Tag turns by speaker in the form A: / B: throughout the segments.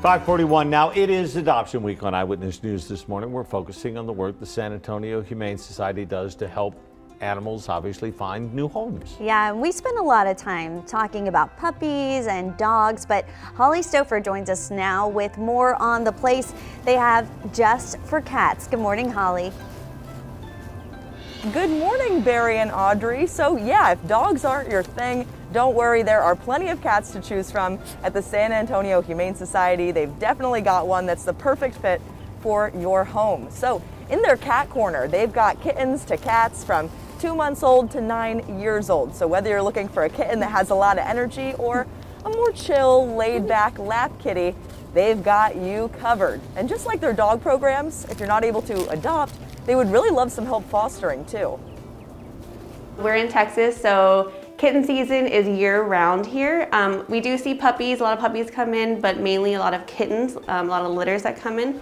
A: 541 now. It is Adoption Week on Eyewitness News this morning. We're focusing on the work the San Antonio Humane Society does to help animals obviously find new homes.
B: Yeah, and we spend a lot of time talking about puppies and dogs, but Holly Stouffer joins us now with more on the place they have just for cats. Good morning, Holly.
C: Good morning, Barry and Audrey. So yeah, if dogs aren't your thing, don't worry, there are plenty of cats to choose from at the San Antonio Humane Society. They've definitely got one that's the perfect fit for your home. So in their cat corner, they've got kittens to cats from two months old to nine years old. So whether you're looking for a kitten that has a lot of energy or a more chill, laid back lap kitty, they've got you covered. And just like their dog programs, if you're not able to adopt, they would really love some help fostering too.
D: We're in Texas, so kitten season is year round here. Um, we do see puppies, a lot of puppies come in, but mainly a lot of kittens, um, a lot of litters that come in.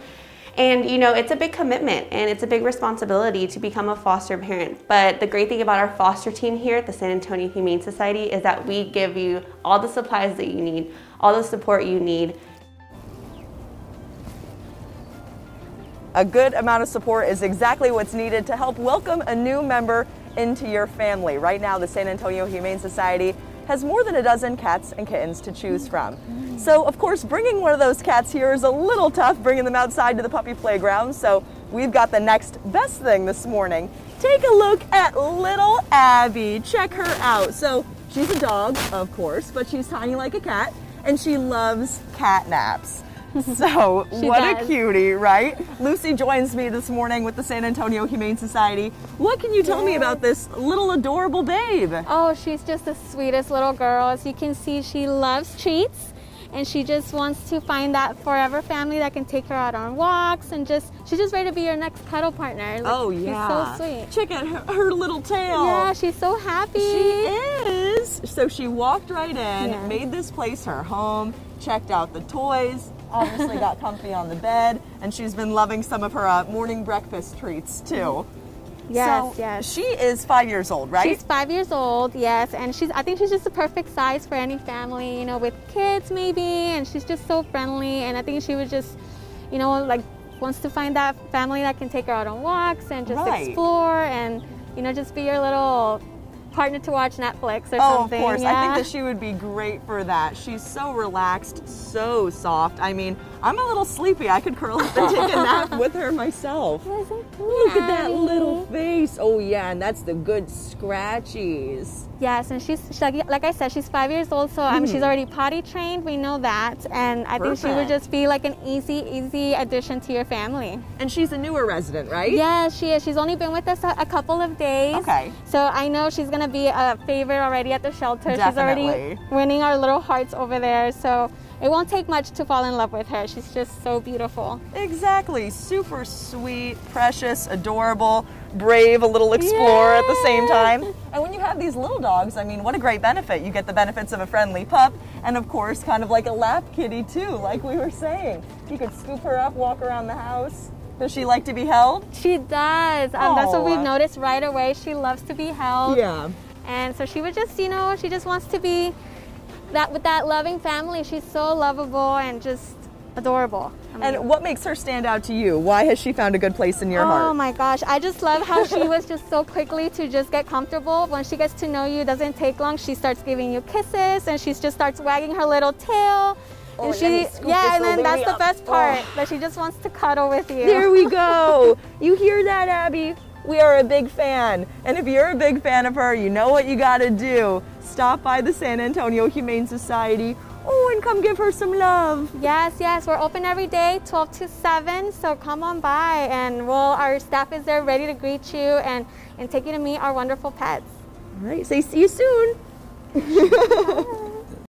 D: And you know, it's a big commitment and it's a big responsibility to become a foster parent. But the great thing about our foster team here at the San Antonio Humane Society is that we give you all the supplies that you need, all the support you need
C: A good amount of support is exactly what's needed to help welcome a new member into your family. Right now, the San Antonio Humane Society has more than a dozen cats and kittens to choose from. So, of course, bringing one of those cats here is a little tough, bringing them outside to the puppy playground. So, we've got the next best thing this morning. Take a look at little Abby. Check her out. So, she's a dog, of course, but she's tiny like a cat, and she loves cat naps. So, what does. a cutie, right? Lucy joins me this morning with the San Antonio Humane Society. What can you tell yeah. me about this little adorable babe?
E: Oh, she's just the sweetest little girl. As you can see, she loves treats and she just wants to find that forever family that can take her out on walks and just she's just ready to be your next cuddle partner.
C: Like, oh yeah,
E: she's so sweet.
C: Check out her, her, little tail.
E: Yeah, she's so happy.
C: She is. So she walked right in, yeah. made this place her home, checked out the toys, obviously got comfy on the bed, and she's been loving some of her uh, morning breakfast treats too.
E: Yes,
C: so
E: yes.
C: She is five years old, right?
E: She's five years old, yes, and she's. I think she's just the perfect size for any family, you know, with kids maybe, and she's just so friendly, and I think she was just, you know, like wants to find that family that can take her out on walks and just right. explore and you know just be your little partner to watch Netflix or
C: oh,
E: something.
C: of course.
E: Yeah.
C: I think that she would be great for that. She's so relaxed, so soft. I mean, I'm a little sleepy. I could curl up and take a nap with her myself. Look at that little face. Oh yeah, and that's the good scratchies.
E: Yes, and she's she, like I said, she's five years old, so mm. I mean, she's mm-hmm. already potty trained. We know that, and I Perfect. think she would just be like an easy, easy addition to your family.
C: And she's a newer resident, right?
E: Yes, she is. She's only been with us a, a couple of days.
C: Okay.
E: So I know she's gonna be a favorite already at the shelter.
C: Definitely.
E: She's already winning our little hearts over there. So it won't take much to fall in love with her. She's just so beautiful.
C: Exactly. Super sweet, precious, adorable, brave, a little explorer at the same time. And when you have these little dogs, I mean, what a great benefit. You get the benefits of a friendly pup and, of course, kind of like a lap kitty, too, like we were saying. You could scoop her up, walk around the house. Does she like to be held?
E: She does. Um, that's what we've noticed right away. She loves to be held.
C: Yeah.
E: And so she would just, you know, she just wants to be that with that loving family. She's so lovable and just adorable.
C: And what makes her stand out to you? Why has she found a good place in your
E: oh
C: heart?
E: Oh my gosh, I just love how she was just so quickly to just get comfortable. When she gets to know you, it doesn't take long. She starts giving you kisses and she just starts wagging her little tail.
C: Oh,
E: and she, yeah, and then that's the best part oh. that she just wants to cuddle with you.
C: There we go. you hear that, Abby? We are a big fan. And if you're a big fan of her, you know what you got to do stop by the San Antonio Humane Society. Oh, and come give her some love.
E: Yes, yes, we're open every day, 12 to 7, so come on by and we'll, our staff is there ready to greet you and, and take you to meet our wonderful pets.
C: All right, say see you soon.